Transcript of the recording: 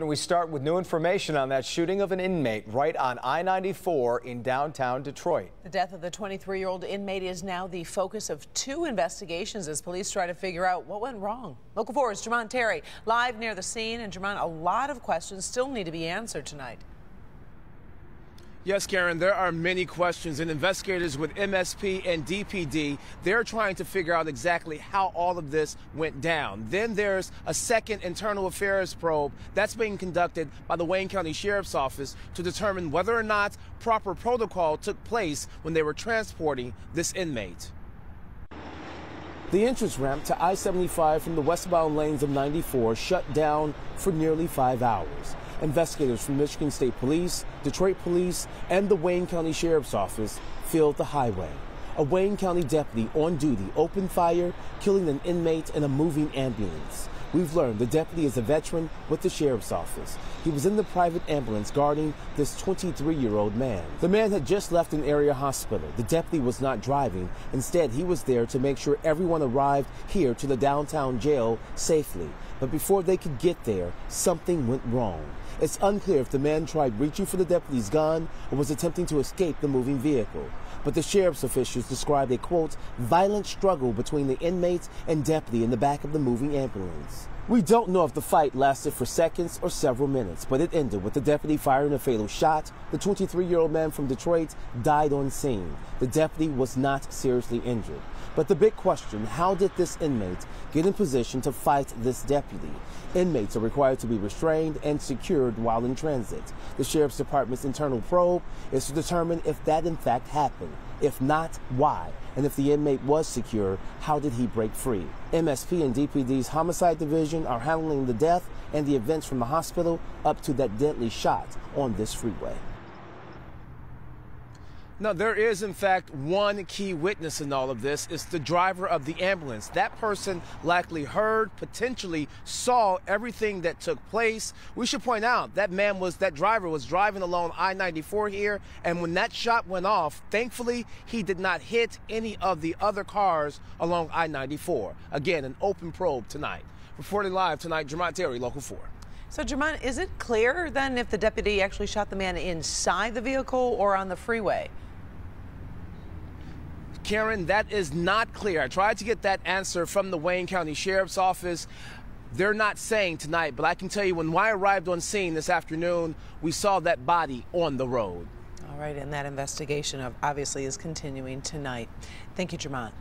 And we start with new information on that shooting of an inmate right on I-94 in downtown Detroit. The death of the 23-year-old inmate is now the focus of two investigations as police try to figure out what went wrong. Local 4's Jermont Terry live near the scene. And Jermont, a lot of questions still need to be answered tonight. Yes, Karen, there are many questions, and investigators with MSP and DPD, they're trying to figure out exactly how all of this went down. Then there's a second internal affairs probe that's being conducted by the Wayne County Sheriff's Office to determine whether or not proper protocol took place when they were transporting this inmate. The entrance ramp to I 75 from the westbound lanes of 94 shut down for nearly five hours. Investigators from Michigan State Police, Detroit Police, and the Wayne County Sheriff's Office filled the highway. A Wayne County deputy on duty opened fire, killing an inmate in a moving ambulance. We've learned the deputy is a veteran with the sheriff's office. He was in the private ambulance guarding this 23 year old man. The man had just left an area hospital. The deputy was not driving. Instead, he was there to make sure everyone arrived here to the downtown jail safely. But before they could get there, something went wrong. It's unclear if the man tried reaching for the deputy's gun or was attempting to escape the moving vehicle. But the sheriff's officials described a quote, violent struggle between the inmates and deputy in the back of the moving ambulance. We don't know if the fight lasted for seconds or several minutes, but it ended with the deputy firing a fatal shot. The 23 year old man from Detroit died on scene. The deputy was not seriously injured. But the big question how did this inmate get in position to fight this deputy? Inmates are required to be restrained and secured while in transit. The Sheriff's Department's internal probe is to determine if that in fact happened. If not, why? And if the inmate was secure, how did he break free? MSP and DPD's homicide division are handling the death and the events from the hospital up to that deadly shot on this freeway. Now, there is, in fact, one key witness in all of this. It's the driver of the ambulance. That person likely heard, potentially saw everything that took place. We should point out that man was, that driver was driving along I 94 here. And when that shot went off, thankfully, he did not hit any of the other cars along I 94. Again, an open probe tonight. Reporting live tonight, Jermont Terry, Local 4. So, Jermont, is it clear then if the deputy actually shot the man inside the vehicle or on the freeway? Karen, that is not clear. I tried to get that answer from the Wayne County Sheriff's Office. They're not saying tonight, but I can tell you when I arrived on scene this afternoon, we saw that body on the road. All right, and that investigation obviously is continuing tonight. Thank you, Jermont.